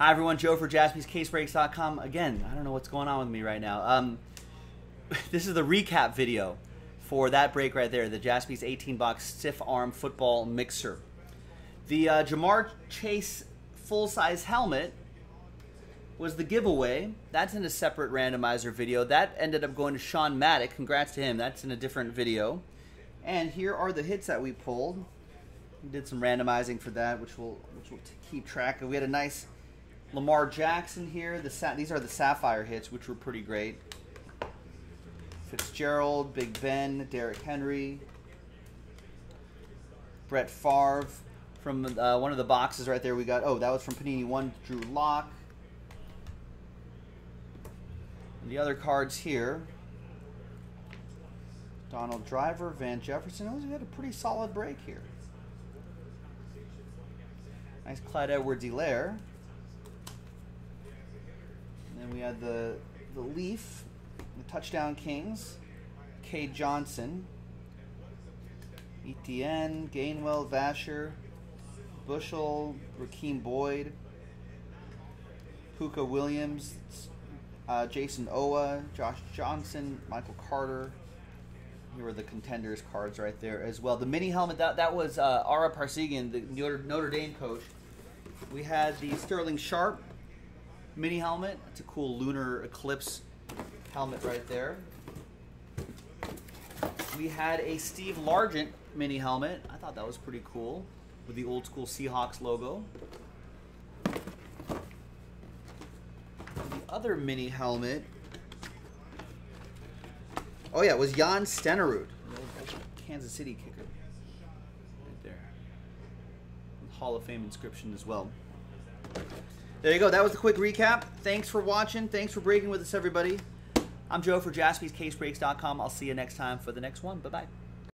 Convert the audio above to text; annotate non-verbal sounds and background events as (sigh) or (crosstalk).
Hi, everyone. Joe for jaspyscasebreaks.com. Again, I don't know what's going on with me right now. Um, (laughs) this is the recap video for that break right there, the Jaspys 18 box stiff arm football mixer. The uh, Ja'Marr Chase full size helmet was the giveaway. That's in a separate randomizer video. That ended up going to Sean Maddock. Congrats to him. That's in a different video. And here are the hits that we pulled. We did some randomizing for that, which we'll which we'll keep track of. We had a nice Lamar Jackson here. The these are the Sapphire hits, which were pretty great. Fitzgerald, Big Ben, Derrick Henry, Brett Favre. From uh, one of the boxes right there, we got, oh, that was from Panini 1, Drew Lock. And the other cards here, Donald Driver, Van Jefferson. Oh, we had a pretty solid break here. Nice Clyde Edwards-Helaire. And then we had the the Leaf, the Touchdown Kings, K. Johnson, Etienne, Gainwell, Vasher, Bushel, Rakeem Boyd, Pooka Williams, uh, Jayson Oweh, Josh Johnson, Michael Carter. Here were the contenders cards right there as well. The mini helmet that that was uh, Ara Parseghian, the Notre, Dame coach. We had the Sterling Sharpe mini helmet. It's a cool lunar eclipse helmet right there. We had a Steve Largent mini helmet. I thought that was pretty cool with the old school Seahawks logo. The other mini helmet. Oh yeah, it was Jan Stenerud, Kansas City kicker. Right there. Hall of Fame inscription as well. There you go. That was the quick recap. Thanks for watching. Thanks for breaking with us, everybody. I'm Joe for jaspyscasebreaks.com. I'll see you next time for the next one. Bye bye.